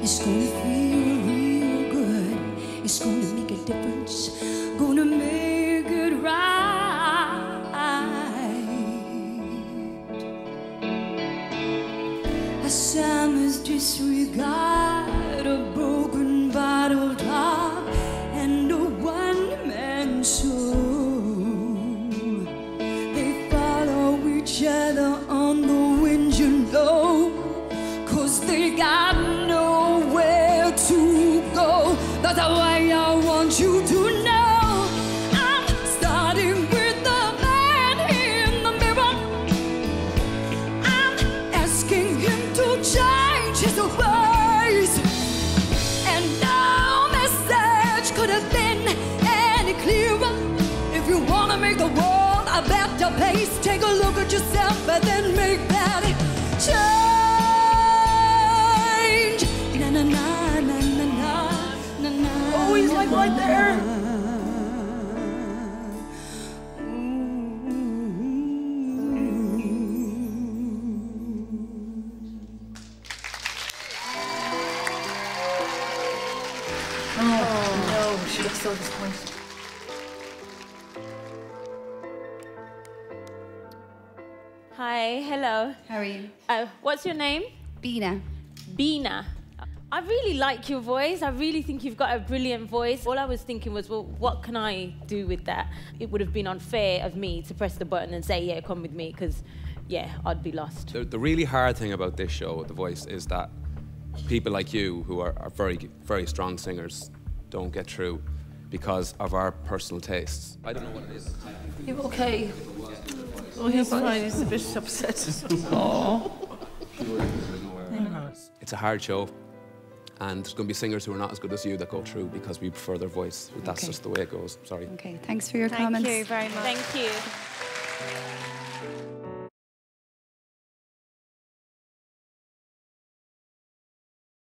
It's gonna feel real good. It's gonna make a difference. Gonna make Summer's disregard, a broken bottle top, and a one-man show. They follow each other on the wind, you know, cause they got nowhere to go. That's why I want you to a better place, take a look at yourself and then make that change. Na na na na na na na na. Oh, he's like right there. Oh, no, she looks so disappointed. Hi, hello. How are you? Uh, what's your name? Beena. Beena. I really like your voice. I really think you've got a brilliant voice. All I was thinking was, well, what can I do with that? It would have been unfair of me to press the button and say, yeah, come with me, because, yeah, I'd be lost. The, the really hard thing about this show, The Voice, is that people like you, who are, are very, very strong singers, don't get through because of our personal tastes. I don't know what it is. You okay? Oh, he's fine. He's a bit upset. Oh. It's a hard show, and there's going to be singers who are not as good as you that go through because we prefer their voice. That's Okay. just the way it goes. Sorry. Okay, thanks for your Thank comments. Thank you very much. Thank you.